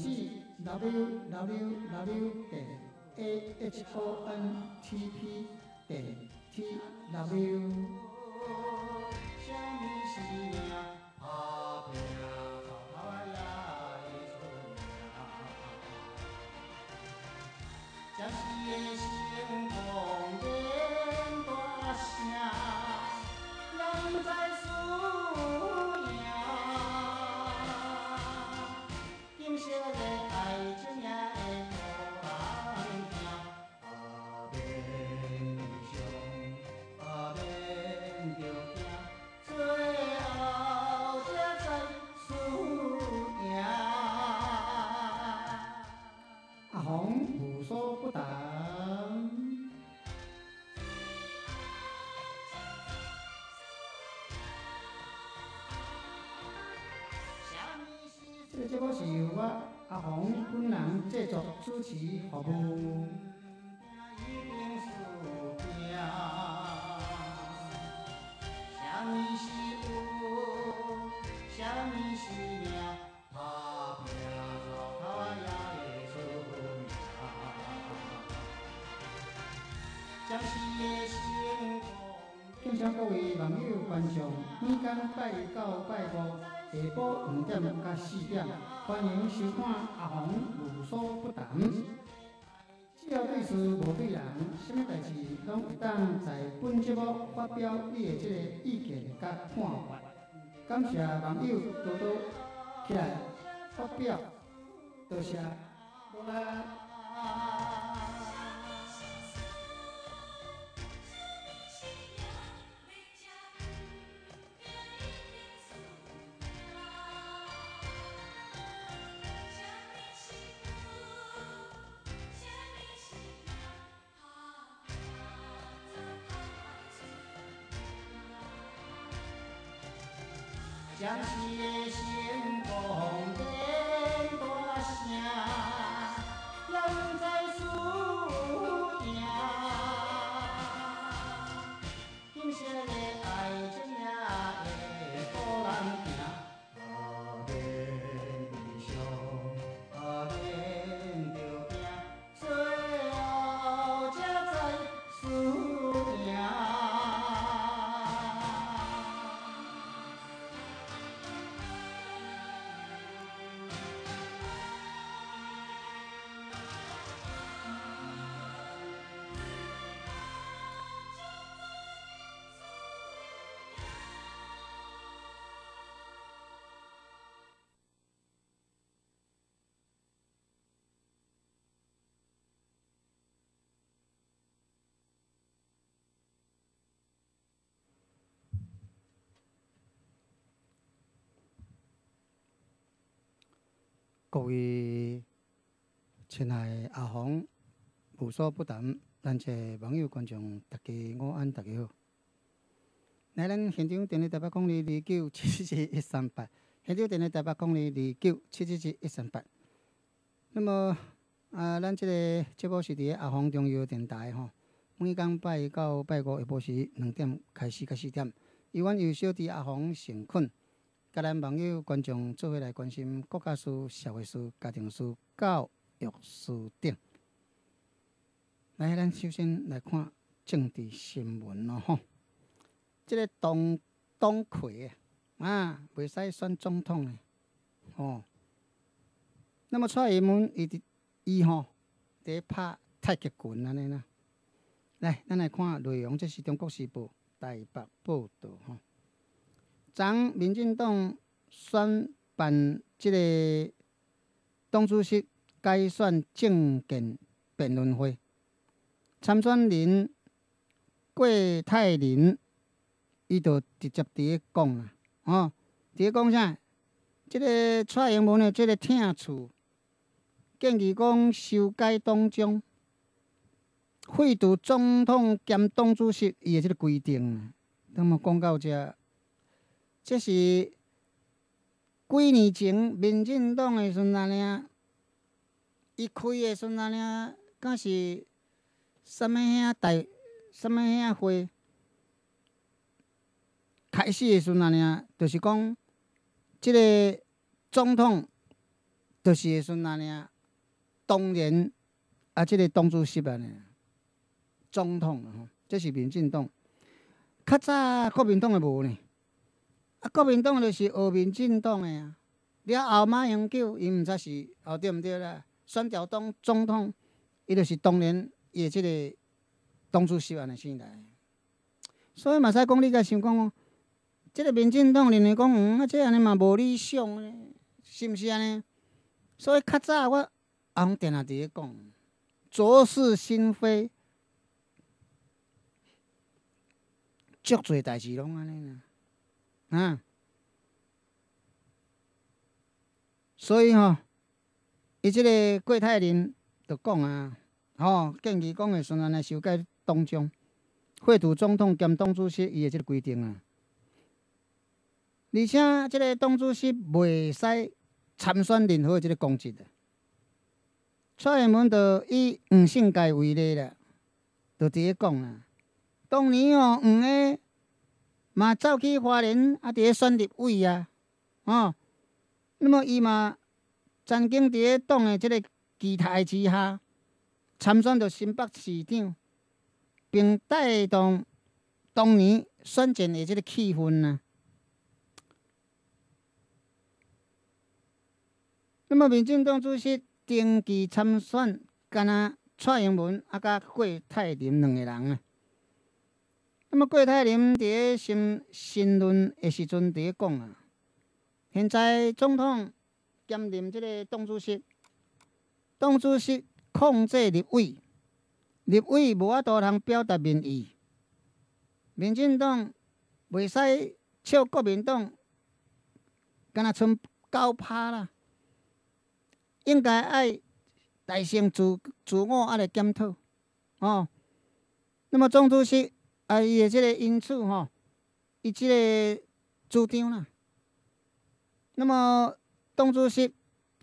网址 www 点 a h o n t p 点 t w。什么是这个节目是由我阿红本人制作、主持、服务。敬请各位网友观众，每天拜一到拜五下晡五点到四点，欢迎收看阿红无所不谈。只要对事无对人，什么代志拢有当在本节目发表你的这个意见甲看法。感谢网友多多起来发表，多谢，多啦。将士各位亲爱的阿红，无所不谈，咱这网友观众，大家午安，大家好。来，咱现场电话台北公里二九七七七一三八，现场电话台北公里二九七七七一三八。那么啊，咱这个节目是伫咧阿红中央电台吼，每工拜一到拜五下晡时两点开始到四点，伊阮有小弟阿红成困。甲咱网友、观众做伙来关心国家事、社会事、家庭事、教育事等。来，咱首先来看政治新闻咯吼。即、个董董魁啊，啊袂使选总统诶，吼、那么蔡英文伊伫伊吼伫咧拍太极拳安尼啦。来，咱来看内容，这是中国时报台北报道吼。昨民进党选办即个党主席改选政见辩论会，参选人郭泰林，伊就直接伫咧讲啦，吼、伫咧讲啥？即、个蔡英文诶，即个听处建议讲修改党章，废除总统兼党主席伊诶即个规定。那么讲到遮。这是几年前民进党的时阵安尼，伊开诶时阵安尼，敢是什物遐大什物遐会开始的时阵安尼，就是讲即个总统就是孙安尼啊，当然啊，即、个党主席安尼，总统，这是民进党。较早国民党诶无呢，啊，国民党就是学民进党诶啊。了后马英九，伊毋知是后对毋对啦？选调当总统，伊就是当年伊诶即个党主席安尼生来。所以嘛使讲，你甲想讲哦，即、个民进党认为讲，嗯，啊，即安尼嘛无理想呢，是毋是安尼？所以较早我阿公定定伫咧讲，浊是心非，足侪代志拢安尼啦，啊。所以吼，伊即个郭泰林就讲啊，吼建议讲诶时阵来修改党章，废除总统兼党主席伊诶即个规定啊。而且即个党主席袂使参选任何即个公职的。蔡英文就以黄信介为例啦，就直接讲啦。当年哦，黄诶嘛走去花莲啊，伫咧选立委啊，哦。那么，伊嘛曾经伫咧党诶即个期待之下，参选着新北市长，并带动当年选战诶即个气氛啊。那么，民进党主席登记参选，敢若蔡英文啊，甲郭泰林两个人啊。那么，郭台铭伫咧新新论的时阵伫咧讲啊。现在总统兼任即个党主席，党主席控制立委，立委无法度通表达民意。民进党袂使笑国民党，敢若剩九拍啦。应该爱大声自自我啊来检讨，哦。那么总主席啊，伊的即个因此吼，伊即个主张啦。那么，党主席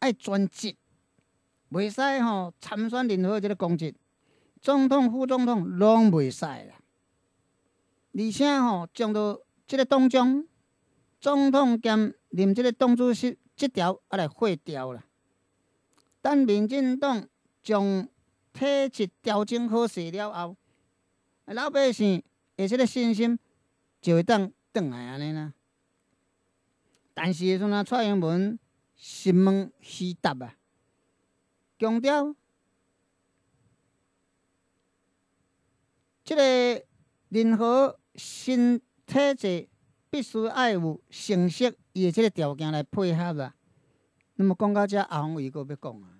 爱专职，袂使吼参选任何一个公职，总统、副总统拢袂使啦。而且吼，将到即个党章，总统兼任即个党主席即条啊来废掉啦。等民进党将体制调整好势了后，老百姓诶即个信心就会当转来安尼啦。但是，迄阵啊，蔡英文心问虚答啊，强调即个任何新体制必须爱有成熟伊的即个条件来配合啊。那么讲到遮，阿宏伟阁要讲啊。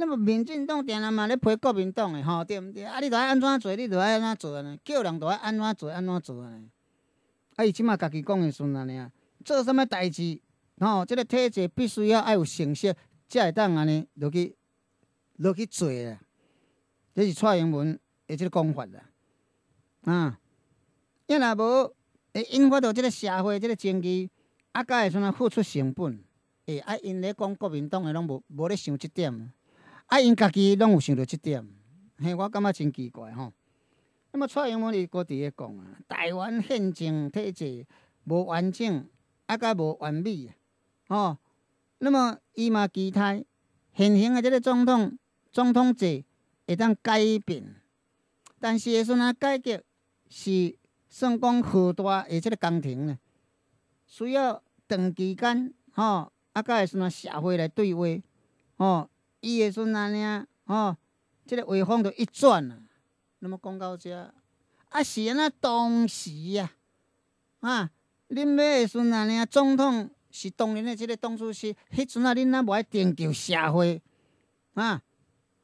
那么民进党定然嘛咧配国民党诶，吼对毋对？啊，你著爱安怎做，你著爱安怎做呢？叫人著爱安怎做，安怎做呢？啊，伊即马家己讲诶时阵安尼啊。做什物代志，吼，即个体制必须要爱有成色，才会当安尼落去落去做啊。这是蔡英文诶即个讲法啦，啊，因若无会引发到即个社会即个争议，啊，甲会阵付出成本，诶，啊，因咧讲国民党诶拢无无咧想即点，啊，因家己拢有想到即点，嘿，我感觉真奇怪吼。那么蔡英文伊搁伫咧讲啊，台湾宪政体制无完整。啊，甲无完美，吼。那么，伊嘛期待现行的即个总统总统制会当改变，但是，时阵改革是算讲浩大的即个工程呢，需要长期间，吼，啊，甲时阵社会来对话，吼，伊时阵安尼，吼，即个话锋就一转啊。那么讲到遮，啊，是安那当时啊，啊。恁要诶孙安尼，总统是当年诶即个党主席，迄阵啊，恁啊无爱征求社会啊，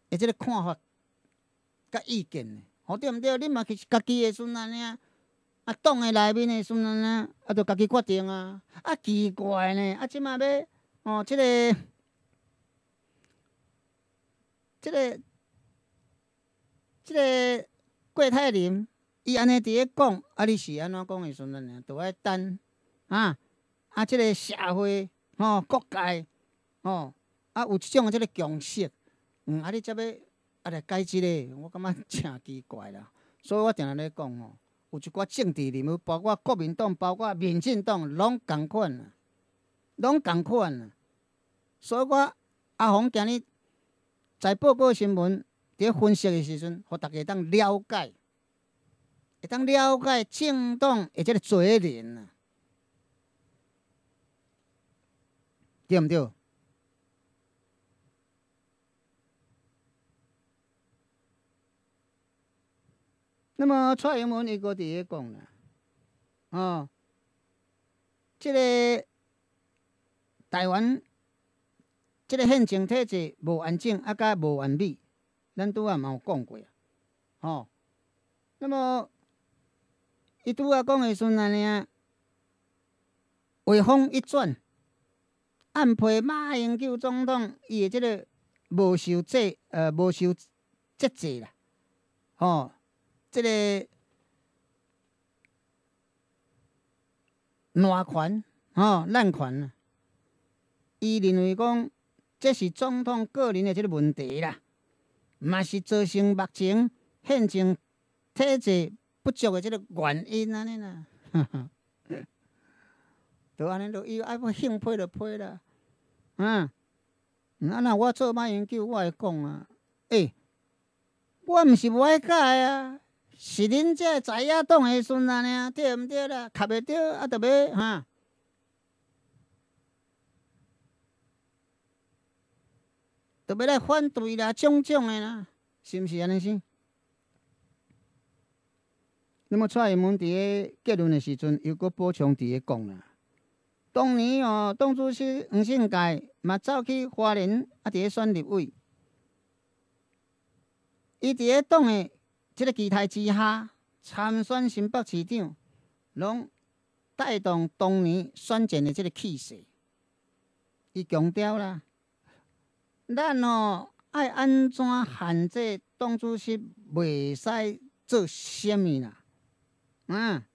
诶即个看法甲意见呢？好对毋对？恁嘛是家己诶孙安尼啊，啊党诶内面诶孙安尼，啊，着家己决定啊。啊奇怪呢，啊即马要哦，即个即个即个郭泰林。伊安尼伫咧讲，啊，你是安怎讲诶时阵呢？都爱等啊，啊，即个社会吼，各界吼，啊，有即种即个共识，嗯，啊，你则要啊来改即个，我感觉 诚奇怪啦。所以我定定咧讲吼，有一寡政治人物，包括国民党，包括民进党，拢共款啊，拢共款啊。所以我阿红今日在报告新闻，伫分析的时阵，互大家当了解，会当了解政党的即个责任啊，对毋对？那么蔡英文伊个伫咧讲啦，哦，即、个台湾即个宪政体制无完整，啊，甲无完美，咱拄仔嘛有讲过啊，吼、那么伊拄仔讲的时阵安尼啊，话锋一转，暗批马英九总统伊的即个无受制，呃，无受节制啦，吼、即、个烂权，吼、滥权啊，伊认为讲这是总统个人的即个问题啦，嘛是造成目前宪政体制不足的即个原因安尼啦。就安尼就伊爱要兴批就批啦，嗯，啊那我做马研究，我会讲啊，诶、我毋是无爱改啊，是恁这知影党的孙安尼啊，对毋对啦？卡袂着啊，着要哈。着要来反对啦，种种的啦，是毋是安尼先？那么蔡英文伫咧结论的时阵，又搁补充伫咧讲啦。当年哦，党主席黄信介嘛走去花莲啊，伫咧选立委，伊伫咧党的即个期待之下，参选新北市长，拢带动当年选战的即个气势。伊强调啦，咱哦爱安怎限制党主席袂使做啥物啦？啊，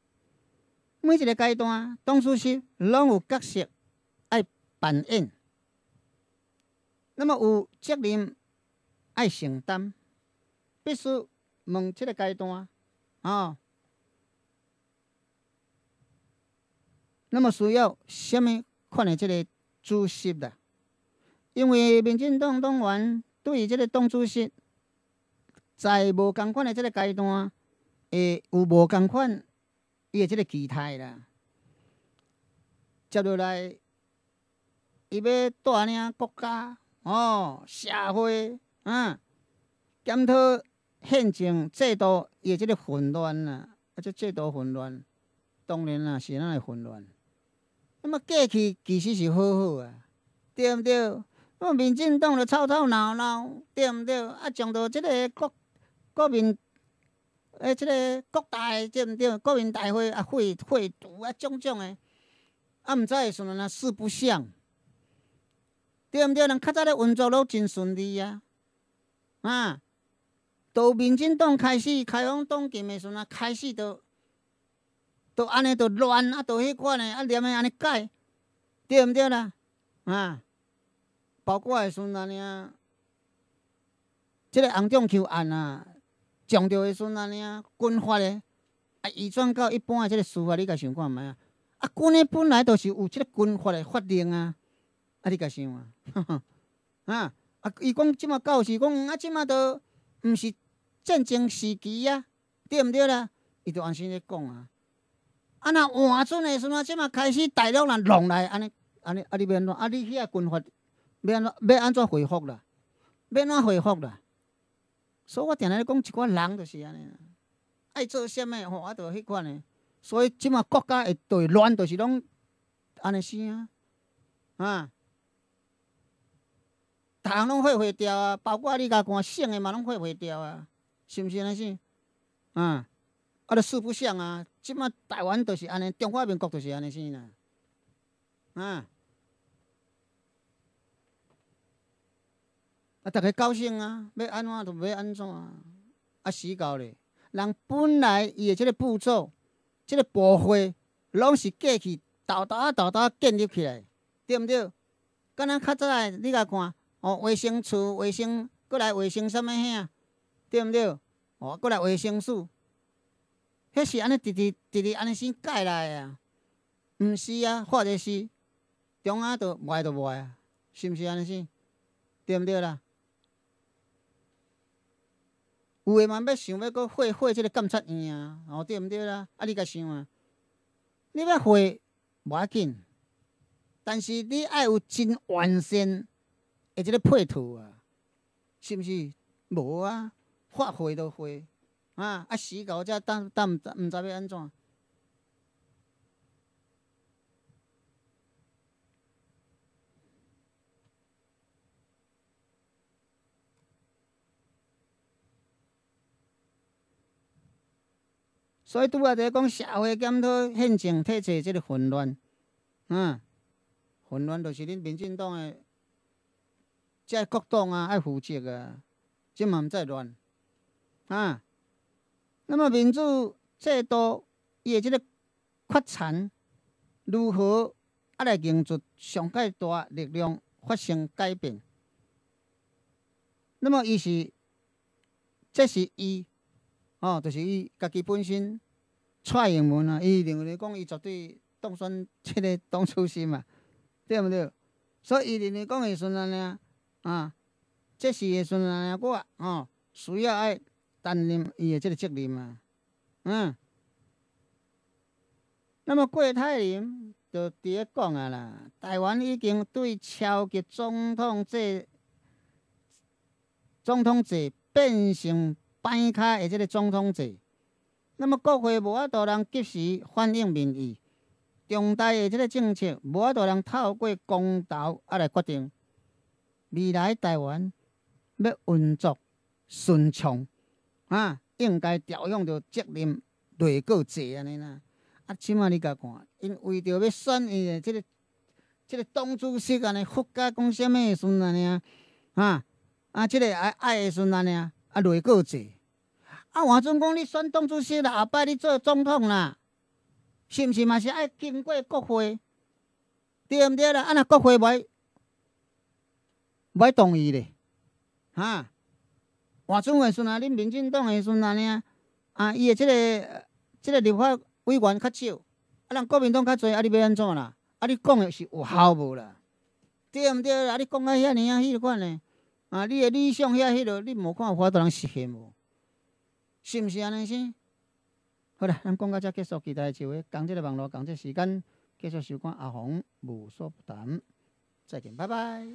每一个阶段，党主席拢有角色爱扮演，那么有责任爱承担，必须问即个阶段哦。那么需要什么款的即个主席啦？因为民进党党员对于即个党主席，在无共款的即个阶段，会有无共款伊的即个期待啦。接落来，伊要带领国家哦社会啊，检讨宪政制度伊的即个混乱啦，啊，即制度混乱，当然啦是咱的混乱。那么过去其实是好好啊，对毋对？那么民进党就吵吵闹闹，对毋对？啊，将到即个国国民诶，即个国大的对毋对？国民大会啊，会会堵啊，种种诶，啊，毋知会时阵啊，四不像，对毋对？人较早咧运作拢真顺利啊，啊，到民进党开始开放党禁诶时阵啊，开始都都安尼都乱啊，都迄款诶，啊，连诶安尼改，对毋对啦？啊，包括诶时阵安尼啊，即个洪仲丘案啊。撞着的时阵安尼啊，军阀的啊，移转到一般的即个司法，你甲想看觅啊？啊，军的本来就是有即个军阀的法令啊，啊，你甲想啊？啊啊，伊讲即马到是讲啊，即马都毋是战争时期啊，对毋对啦？伊就安心咧讲啊。啊，若换阵的时阵，即马开始大陆人弄来，安尼安尼，啊，你要安怎？啊，你遐军阀要安怎？要安怎恢复啦？要安怎恢复啦？所以我定定咧讲，一寡人就是安尼，爱做啥物吼，啊，着迄款诶。所以即马国家会对乱，就是拢安尼生啊，啊，逐项拢毁毁掉啊，包括你甲看省诶嘛，拢毁毁掉啊，是毋是安尼生？啊，啊，着四不像啊，即马台湾就是安尼，中华民国就是安尼生啦，啊。啊，逐个高兴啊，要安怎就要安怎啊，啊死到咧。人本来伊诶即个步骤、即、个步伐，拢是过去豆豆啊豆豆建立起来，对毋对？敢若较早诶，你甲看，哦，卫生厝、卫生，过来卫生啥物遐，对毋对？哦，过来卫生署，迄是安尼直直直直安尼先改来啊，毋是啊，或者是中央着歪着歪啊，是毋是安尼先？对毋对啦？有诶嘛要想要搁会会即个监察院啊，哦对毋对啦？啊，你甲想啊，你要会无要紧，但是你爱有真完善诶即个配套啊，是毋是？无啊，发会都会啊，啊死到遮等等，毋知要安怎？所以拄仔伫讲社会检讨现政体制即个混乱，嗯，混乱就是恁民进党诶，即各党啊爱负责啊，即嘛毋再乱，啊，那么民主制度伊诶即个发展如何啊来凝聚上介大力量发生改变？那么伊是，这是伊。哦，就是伊家己本身蔡英文啊，伊认为讲伊绝对当选即个党主席嘛，对毋对？所以伊认为讲诶时阵呢，啊，这是诶时阵呢，我哦需要爱担任伊诶即个责任嘛，嗯。那么郭台铭就伫咧讲啊啦，台湾已经对超级总统制、总统制变成。摆卡的即个总统制，那么国会无法度人及时反映民意，重大的即个政策无法度人透过公投啊来决定。未来台湾要运作顺畅啊，应该调用着责任累够济安尼啦。啊，即码你甲看，因为着要选伊的即个即个党主席安尼，复甲讲啥物时阵安尼啊？啊啊，即个爱爱的时阵安尼啊？啊，累够济。啊，换阵讲你选党主席啦，后摆你做总统啦，是毋是嘛？是爱经过国会，对毋对啦？啊，若国会袂袂同意咧，哈？换阵诶时阵啊，恁民进党诶时阵安尼啊，啊，伊诶即个即个立法委员较少，啊，人国民党较侪，啊，你要安怎啦？啊，你讲诶是有效无啦？对毋对啦？啊，你讲啊遐尔啊，迄款诶。啊！你诶理想遐迄落，你无看有法度通实现无？是毋是安尼先？好啦，咱讲到遮结束，期待就会讲这个网络，讲这时间，继续收看阿红无所不谈。再见，拜拜。